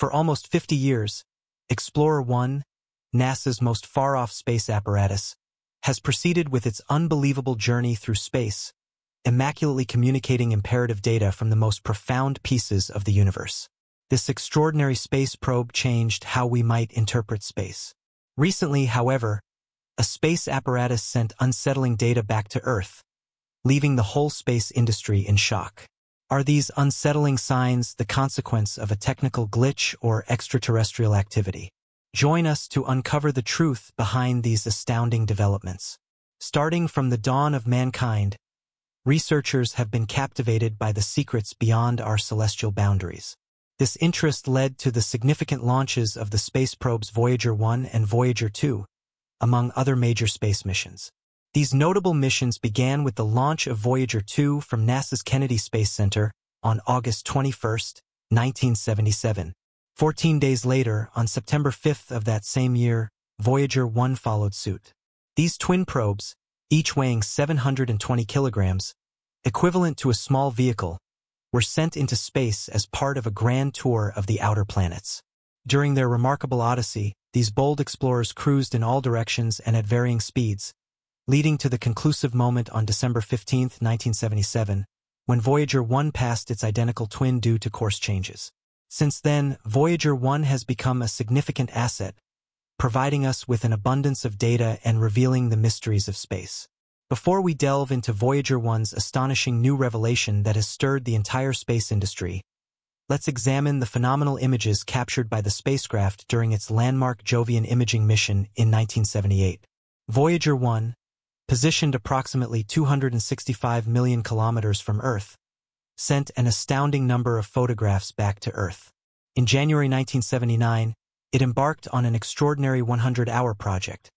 For almost 50 years, Explorer 1, NASA's most far-off space apparatus, has proceeded with its unbelievable journey through space, immaculately communicating imperative data from the most profound pieces of the universe. This extraordinary space probe changed how we might interpret space. Recently, however, a space apparatus sent unsettling data back to Earth, leaving the whole space industry in shock. Are these unsettling signs the consequence of a technical glitch or extraterrestrial activity? Join us to uncover the truth behind these astounding developments. Starting from the dawn of mankind, researchers have been captivated by the secrets beyond our celestial boundaries. This interest led to the significant launches of the space probes Voyager 1 and Voyager 2, among other major space missions. These notable missions began with the launch of Voyager 2 from NASA's Kennedy Space Center on August 21, 1977. Fourteen days later, on September 5th of that same year, Voyager 1 followed suit. These twin probes, each weighing 720 kilograms, equivalent to a small vehicle, were sent into space as part of a grand tour of the outer planets. During their remarkable odyssey, these bold explorers cruised in all directions and at varying speeds, leading to the conclusive moment on December 15, 1977, when Voyager 1 passed its identical twin due to course changes. Since then, Voyager 1 has become a significant asset, providing us with an abundance of data and revealing the mysteries of space. Before we delve into Voyager 1's astonishing new revelation that has stirred the entire space industry, let's examine the phenomenal images captured by the spacecraft during its landmark Jovian imaging mission in 1978. Voyager 1, positioned approximately 265 million kilometers from Earth, sent an astounding number of photographs back to Earth. In January 1979, it embarked on an extraordinary 100-hour project,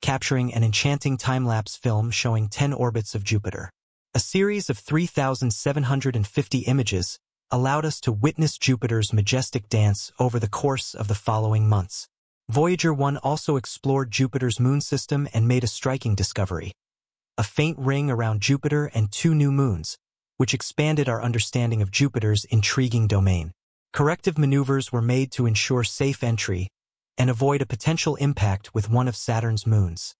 capturing an enchanting time-lapse film showing 10 orbits of Jupiter. A series of 3,750 images allowed us to witness Jupiter's majestic dance over the course of the following months. Voyager 1 also explored Jupiter's moon system and made a striking discovery. A faint ring around Jupiter and two new moons, which expanded our understanding of Jupiter's intriguing domain. Corrective maneuvers were made to ensure safe entry and avoid a potential impact with one of Saturn's moons,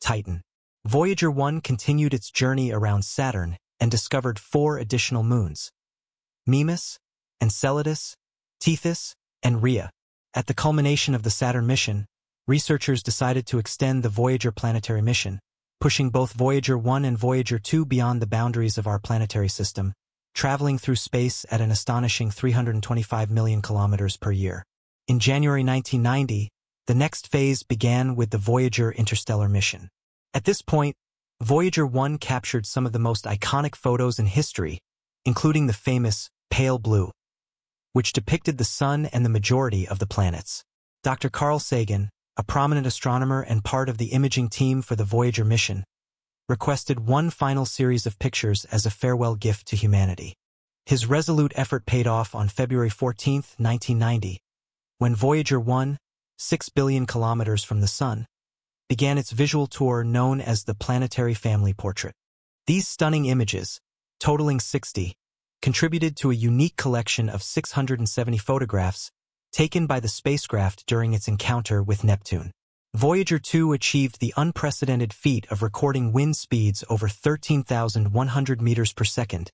Titan. Voyager 1 continued its journey around Saturn and discovered four additional moons, Mimas, Enceladus, Tethys, and Rhea. At the culmination of the Saturn mission, researchers decided to extend the Voyager planetary mission, pushing both Voyager 1 and Voyager 2 beyond the boundaries of our planetary system, traveling through space at an astonishing 325 million kilometers per year. In January 1990, the next phase began with the Voyager interstellar mission. At this point, Voyager 1 captured some of the most iconic photos in history, including the famous pale blue, which depicted the Sun and the majority of the planets. Dr. Carl Sagan, a prominent astronomer and part of the imaging team for the Voyager mission, requested one final series of pictures as a farewell gift to humanity. His resolute effort paid off on February 14, 1990, when Voyager 1, 6 billion kilometers from the Sun, began its visual tour known as the Planetary Family Portrait. These stunning images, totaling 60, contributed to a unique collection of 670 photographs taken by the spacecraft during its encounter with Neptune. Voyager 2 achieved the unprecedented feat of recording wind speeds over 13,100 meters per second,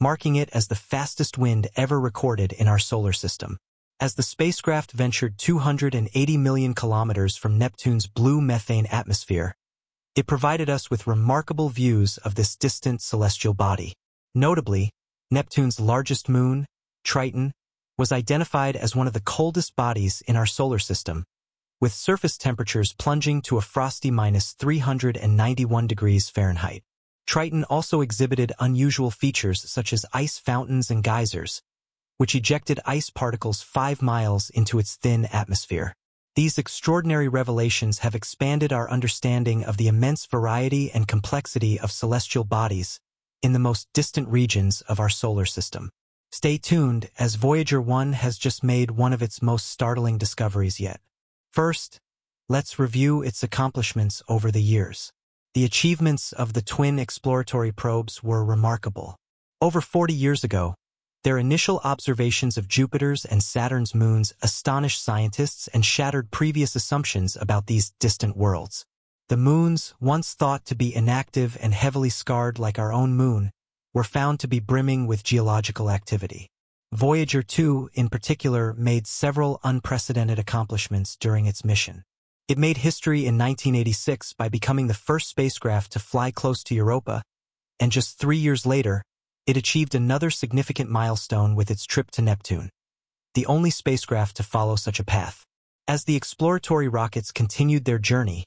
marking it as the fastest wind ever recorded in our solar system. As the spacecraft ventured 280 million kilometers from Neptune's blue methane atmosphere, it provided us with remarkable views of this distant celestial body. Notably, Neptune's largest moon, Triton, was identified as one of the coldest bodies in our solar system, with surface temperatures plunging to a frosty minus 391 degrees Fahrenheit. Triton also exhibited unusual features such as ice fountains and geysers, which ejected ice particles five miles into its thin atmosphere. These extraordinary revelations have expanded our understanding of the immense variety and complexity of celestial bodies in the most distant regions of our solar system. Stay tuned as Voyager 1 has just made one of its most startling discoveries yet. First, let's review its accomplishments over the years. The achievements of the twin exploratory probes were remarkable. Over 40 years ago, Their initial observations of Jupiter's and Saturn's moons astonished scientists and shattered previous assumptions about these distant worlds. The moons, once thought to be inactive and heavily scarred like our own moon, were found to be brimming with geological activity. Voyager 2, in particular, made several unprecedented accomplishments during its mission. It made history in 1986 by becoming the first spacecraft to fly close to Europa, and just three years later, it achieved another significant milestone with its trip to Neptune, the only spacecraft to follow such a path. As the exploratory rockets continued their journey,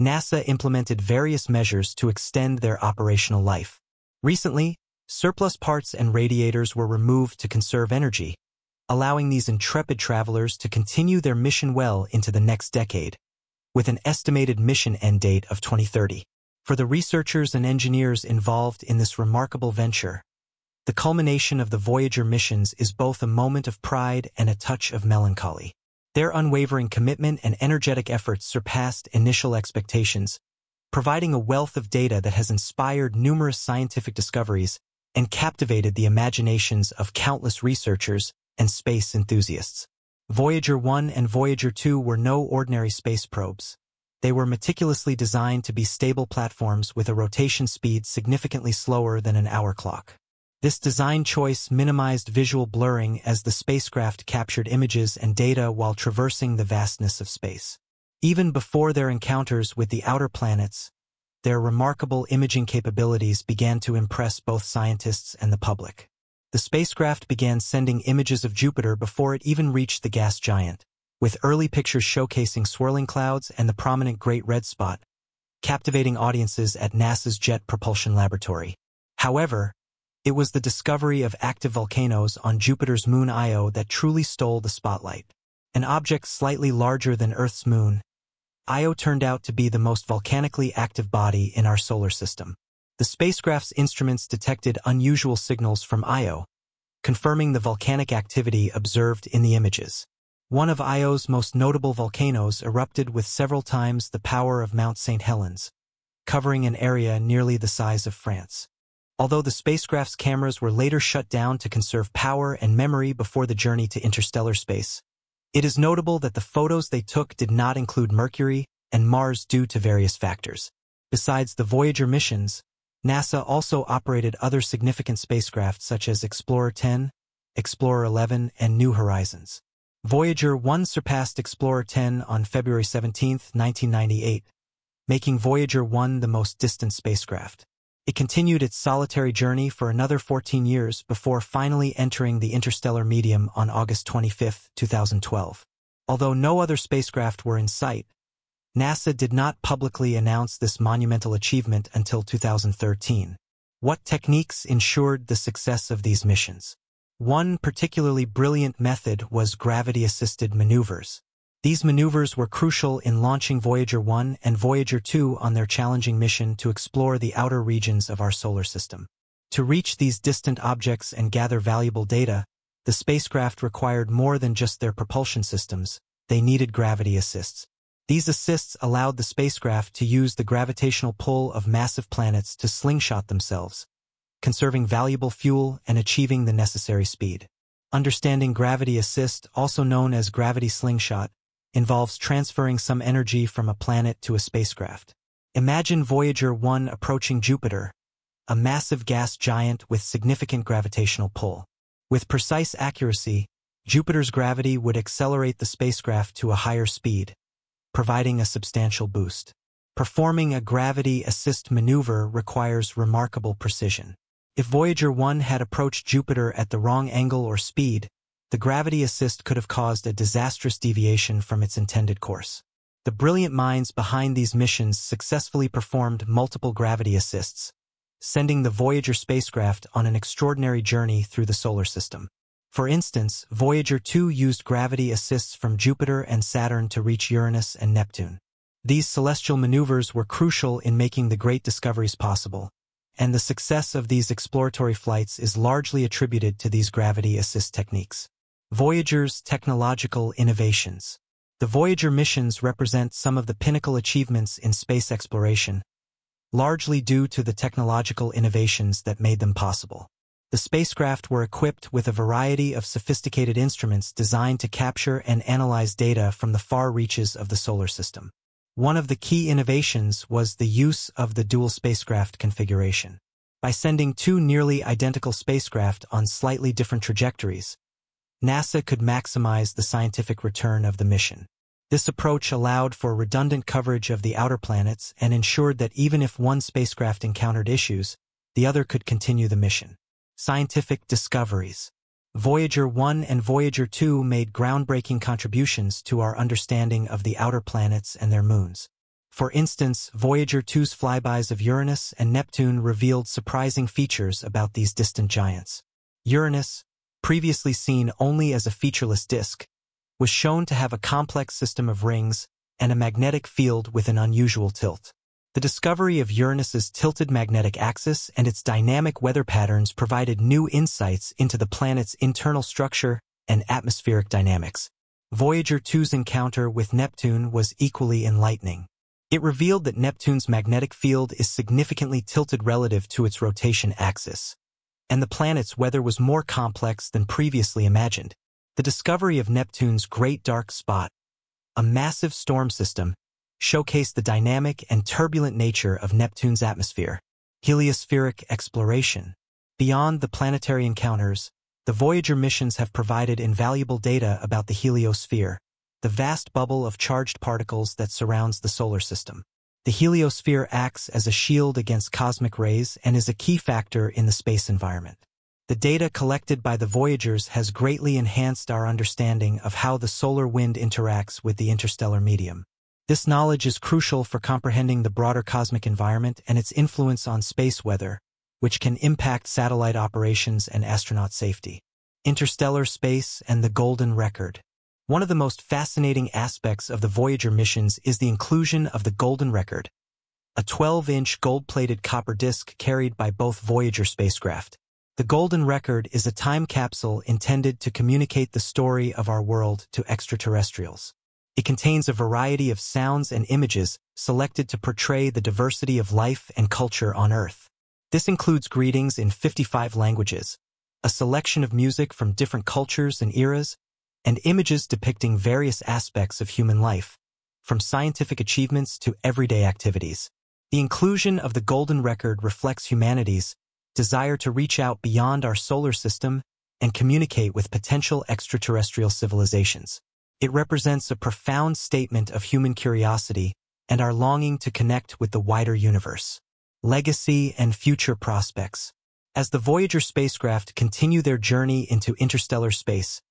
NASA implemented various measures to extend their operational life. Recently, surplus parts and radiators were removed to conserve energy, allowing these intrepid travelers to continue their mission well into the next decade with an estimated mission end date of 2030. For the researchers and engineers involved in this remarkable venture, the culmination of the Voyager missions is both a moment of pride and a touch of melancholy. Their unwavering commitment and energetic efforts surpassed initial expectations, providing a wealth of data that has inspired numerous scientific discoveries and captivated the imaginations of countless researchers and space enthusiasts. Voyager 1 and Voyager 2 were no ordinary space probes. They were meticulously designed to be stable platforms with a rotation speed significantly slower than an hour clock. This design choice minimized visual blurring as the spacecraft captured images and data while traversing the vastness of space. Even before their encounters with the outer planets, their remarkable imaging capabilities began to impress both scientists and the public. The spacecraft began sending images of Jupiter before it even reached the gas giant, with early pictures showcasing swirling clouds and the prominent Great Red Spot, captivating audiences at NASA's Jet Propulsion Laboratory. However, it was the discovery of active volcanoes on Jupiter's moon Io that truly stole the spotlight. An object slightly larger than Earth's moon, Io turned out to be the most volcanically active body in our solar system. The spacecraft's instruments detected unusual signals from Io, confirming the volcanic activity observed in the images. One of Io's most notable volcanoes erupted with several times the power of Mount St. Helens, covering an area nearly the size of France. Although the spacecraft's cameras were later shut down to conserve power and memory before the journey to interstellar space, it is notable that the photos they took did not include Mercury and Mars due to various factors. Besides the Voyager missions, NASA also operated other significant spacecraft such as Explorer 10, Explorer 11, and New Horizons. Voyager 1 surpassed Explorer 10 on February 17, 1998, making Voyager 1 the most distant spacecraft. It continued its solitary journey for another 14 years before finally entering the interstellar medium on August 25, 2012. Although no other spacecraft were in sight, NASA did not publicly announce this monumental achievement until 2013. What techniques ensured the success of these missions? One particularly brilliant method was gravity-assisted maneuvers. These maneuvers were crucial in launching Voyager 1 and Voyager 2 on their challenging mission to explore the outer regions of our solar system. To reach these distant objects and gather valuable data, the spacecraft required more than just their propulsion systems, they needed gravity assists. These assists allowed the spacecraft to use the gravitational pull of massive planets to slingshot themselves, conserving valuable fuel and achieving the necessary speed. Understanding gravity assist, also known as gravity slingshot, involves transferring some energy from a planet to a spacecraft. Imagine Voyager 1 approaching Jupiter, a massive gas giant with significant gravitational pull. With precise accuracy, Jupiter's gravity would accelerate the spacecraft to a higher speed, providing a substantial boost. Performing a gravity assist maneuver requires remarkable precision. If Voyager 1 had approached Jupiter at the wrong angle or speed, the gravity assist could have caused a disastrous deviation from its intended course. The brilliant minds behind these missions successfully performed multiple gravity assists, sending the Voyager spacecraft on an extraordinary journey through the solar system. For instance, Voyager 2 used gravity assists from Jupiter and Saturn to reach Uranus and Neptune. These celestial maneuvers were crucial in making the great discoveries possible, and the success of these exploratory flights is largely attributed to these gravity assist techniques. Voyager's technological innovations. The Voyager missions represent some of the pinnacle achievements in space exploration, largely due to the technological innovations that made them possible. The spacecraft were equipped with a variety of sophisticated instruments designed to capture and analyze data from the far reaches of the solar system. One of the key innovations was the use of the dual spacecraft configuration. By sending two nearly identical spacecraft on slightly different trajectories, NASA could maximize the scientific return of the mission. This approach allowed for redundant coverage of the outer planets and ensured that even if one spacecraft encountered issues, the other could continue the mission. Scientific discoveries. Voyager 1 and Voyager 2 made groundbreaking contributions to our understanding of the outer planets and their moons. For instance, Voyager 2's flybys of Uranus and Neptune revealed surprising features about these distant giants. Uranus, previously seen only as a featureless disk, was shown to have a complex system of rings and a magnetic field with an unusual tilt. The discovery of Uranus's tilted magnetic axis and its dynamic weather patterns provided new insights into the planet's internal structure and atmospheric dynamics. Voyager 2's encounter with Neptune was equally enlightening. It revealed that Neptune's magnetic field is significantly tilted relative to its rotation axis, and the planet's weather was more complex than previously imagined. The discovery of Neptune's Great Dark Spot, a massive storm system, showcased the dynamic and turbulent nature of Neptune's atmosphere. Heliospheric exploration. Beyond the planetary encounters, the Voyager missions have provided invaluable data about the heliosphere, the vast bubble of charged particles that surrounds the solar system. The heliosphere acts as a shield against cosmic rays and is a key factor in the space environment. The data collected by the Voyagers has greatly enhanced our understanding of how the solar wind interacts with the interstellar medium. This knowledge is crucial for comprehending the broader cosmic environment and its influence on space weather, which can impact satellite operations and astronaut safety. Interstellar space and the Golden Record. One of the most fascinating aspects of the Voyager missions is the inclusion of the Golden Record, a 12-inch gold-plated copper disc carried by both Voyager spacecraft. The Golden Record is a time capsule intended to communicate the story of our world to extraterrestrials. It contains a variety of sounds and images selected to portray the diversity of life and culture on Earth. This includes greetings in 55 languages, a selection of music from different cultures and eras, and images depicting various aspects of human life, from scientific achievements to everyday activities. The inclusion of the Golden Record reflects humanity's desire to reach out beyond our solar system and communicate with potential extraterrestrial civilizations. It represents a profound statement of human curiosity and our longing to connect with the wider universe. Legacy and future prospects. As the Voyager spacecraft continue their journey into interstellar space,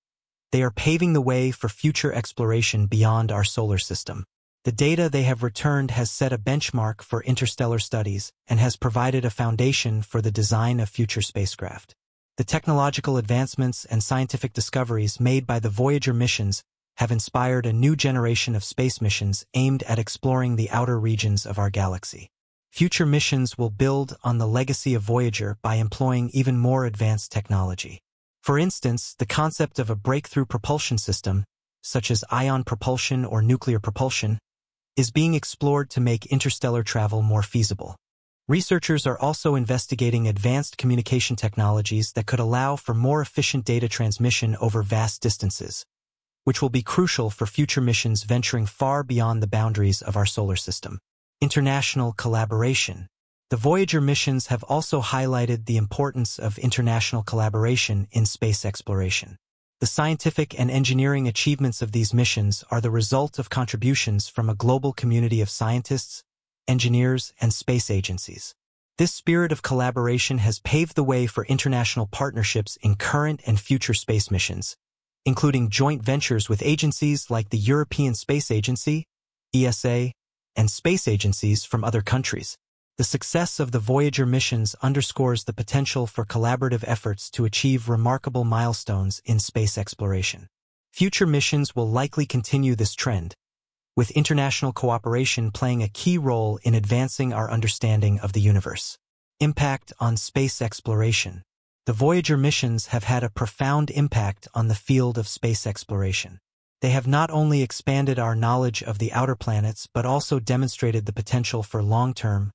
they are paving the way for future exploration beyond our solar system. The data they have returned has set a benchmark for interstellar studies and has provided a foundation for the design of future spacecraft. The technological advancements and scientific discoveries made by the Voyager missions have inspired a new generation of space missions aimed at exploring the outer regions of our galaxy. Future missions will build on the legacy of Voyager by employing even more advanced technology. For instance, the concept of a breakthrough propulsion system, such as ion propulsion or nuclear propulsion, is being explored to make interstellar travel more feasible. Researchers are also investigating advanced communication technologies that could allow for more efficient data transmission over vast distances, which will be crucial for future missions venturing far beyond the boundaries of our solar system. International collaboration. The Voyager missions have also highlighted the importance of international collaboration in space exploration. The scientific and engineering achievements of these missions are the result of contributions from a global community of scientists, engineers, and space agencies. This spirit of collaboration has paved the way for international partnerships in current and future space missions, including joint ventures with agencies like the European Space Agency, ESA, and space agencies from other countries. The success of the Voyager missions underscores the potential for collaborative efforts to achieve remarkable milestones in space exploration. Future missions will likely continue this trend, with international cooperation playing a key role in advancing our understanding of the universe. Impact on space exploration. The Voyager missions have had a profound impact on the field of space exploration. They have not only expanded our knowledge of the outer planets but also demonstrated the potential for long-term,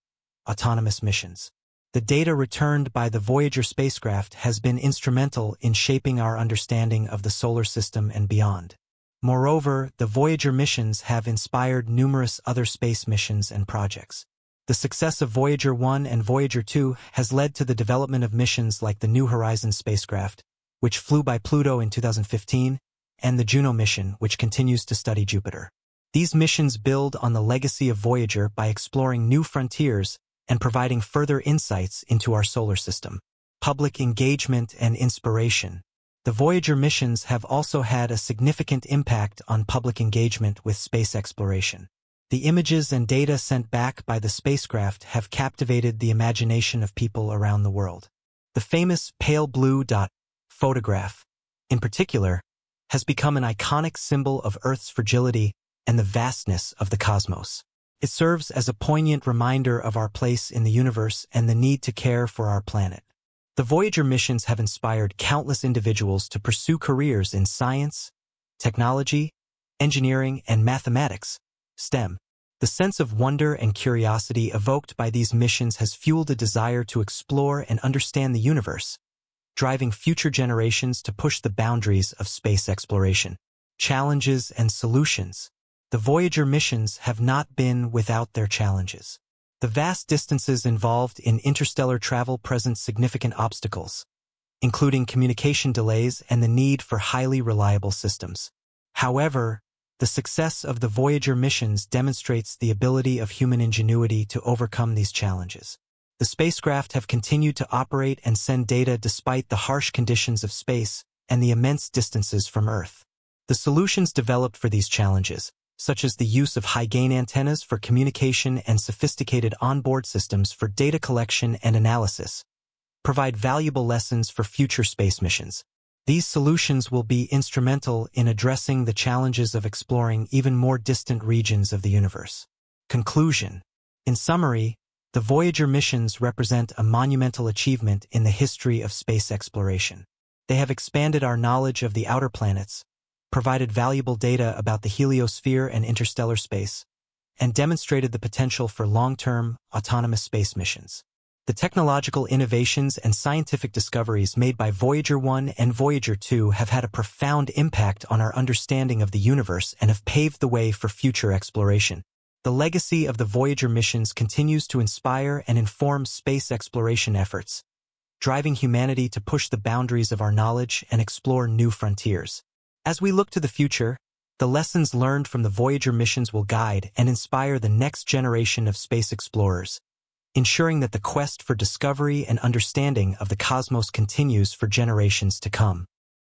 autonomous missions. The data returned by the Voyager spacecraft has been instrumental in shaping our understanding of the solar system and beyond. Moreover, the Voyager missions have inspired numerous other space missions and projects. The success of Voyager 1 and Voyager 2 has led to the development of missions like the New Horizons spacecraft, which flew by Pluto in 2015, and the Juno mission, which continues to study Jupiter. These missions build on the legacy of Voyager by exploring new frontiers and providing further insights into our solar system. Public engagement and inspiration the Voyager missions have also had a significant impact on public engagement with space exploration. The images and data sent back by the spacecraft have captivated the imagination of people around the world. The famous pale blue dot photograph, in particular, has become an iconic symbol of Earth's fragility and the vastness of the cosmos. It serves as a poignant reminder of our place in the universe and the need to care for our planet. The Voyager missions have inspired countless individuals to pursue careers in science, technology, engineering, and mathematics, STEM. The sense of wonder and curiosity evoked by these missions has fueled a desire to explore and understand the universe, driving future generations to push the boundaries of space exploration. Challenges and solutions. The Voyager missions have not been without their challenges. The vast distances involved in interstellar travel present significant obstacles, including communication delays and the need for highly reliable systems. However, the success of the Voyager missions demonstrates the ability of human ingenuity to overcome these challenges. The spacecraft have continued to operate and send data despite the harsh conditions of space and the immense distances from Earth. The solutions developed for these challenges, such as the use of high-gain antennas for communication and sophisticated onboard systems for data collection and analysis, provide valuable lessons for future space missions. These solutions will be instrumental in addressing the challenges of exploring even more distant regions of the universe. Conclusion. In summary, the Voyager missions represent a monumental achievement in the history of space exploration. They have expanded our knowledge of the outer planets, provided valuable data about the heliosphere and interstellar space, and demonstrated the potential for long-term, autonomous space missions. The technological innovations and scientific discoveries made by Voyager 1 and Voyager 2 have had a profound impact on our understanding of the universe and have paved the way for future exploration. The legacy of the Voyager missions continues to inspire and inform space exploration efforts, driving humanity to push the boundaries of our knowledge and explore new frontiers. As we look to the future, the lessons learned from the Voyager missions will guide and inspire the next generation of space explorers, ensuring that the quest for discovery and understanding of the cosmos continues for generations to come.